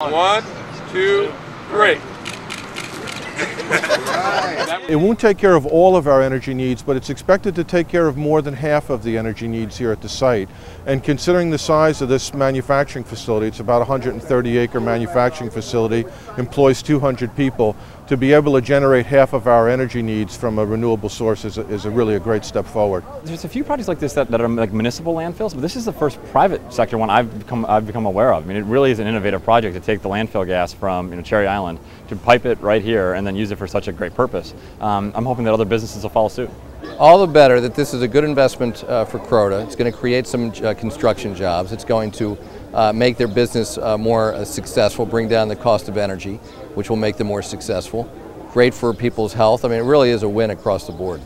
One, two, three. It won't take care of all of our energy needs, but it's expected to take care of more than half of the energy needs here at the site. And considering the size of this manufacturing facility, it's about a 130 acre manufacturing facility, employs 200 people, to be able to generate half of our energy needs from a renewable source is a, is a really a great step forward. There's a few projects like this that, that are like municipal landfills, but this is the first private sector one I've become, I've become aware of. I mean, it really is an innovative project to take the landfill gas from you know, Cherry Island, to pipe it right here, and then use it for such a great purpose. Um, I'm hoping that other businesses will follow suit. All the better that this is a good investment uh, for Croda. It's going to create some uh, construction jobs. It's going to uh, make their business uh, more uh, successful, bring down the cost of energy, which will make them more successful. Great for people's health. I mean, it really is a win across the board.